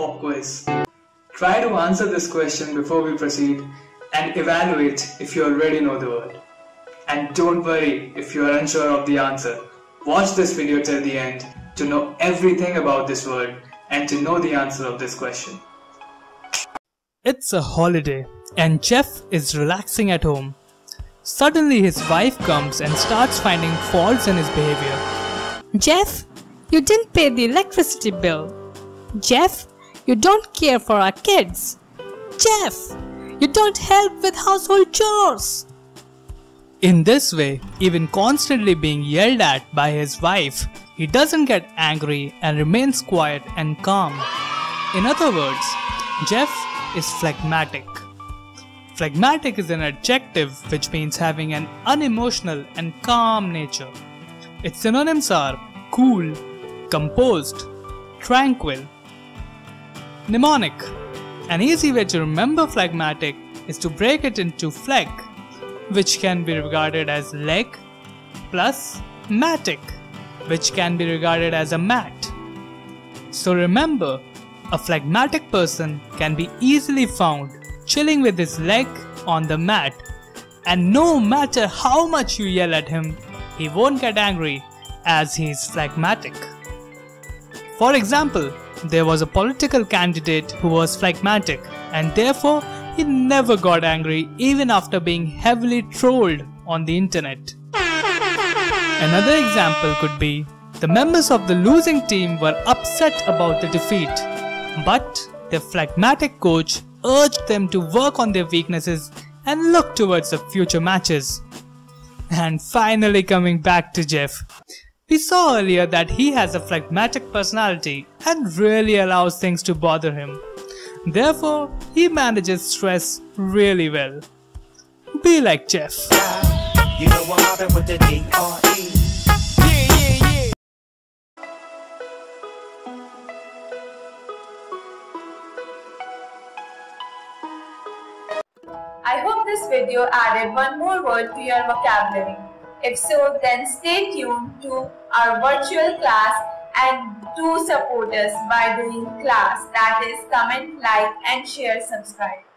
pop quiz. Try to answer this question before we proceed and evaluate if you already know the word. And don't worry if you are unsure of the answer. Watch this video till the end to know everything about this word and to know the answer of this question. It's a holiday and Jeff is relaxing at home. Suddenly his wife comes and starts finding faults in his behavior. Jeff, you didn't pay the electricity bill. Jeff, you don't care for our kids. Jeff, you don't help with household chores. In this way, even constantly being yelled at by his wife, he doesn't get angry and remains quiet and calm. In other words, Jeff is phlegmatic. Phlegmatic is an adjective which means having an unemotional and calm nature. Its synonyms are cool, composed, tranquil. Mnemonic An easy way to remember phlegmatic is to break it into phleg, which can be regarded as leg, plus matic, which can be regarded as a mat. So remember, a phlegmatic person can be easily found chilling with his leg on the mat, and no matter how much you yell at him, he won't get angry as he is phlegmatic. For example, there was a political candidate who was phlegmatic and therefore he never got angry even after being heavily trolled on the internet. Another example could be the members of the losing team were upset about the defeat, but their phlegmatic coach urged them to work on their weaknesses and look towards the future matches. And finally coming back to Jeff. We saw earlier that he has a phlegmatic personality and really allows things to bother him. Therefore, he manages stress really well. Be like Jeff. You know I hope this video added one more word to your vocabulary. If so, then stay tuned to our virtual class and do support us by doing class that is comment, like and share, subscribe.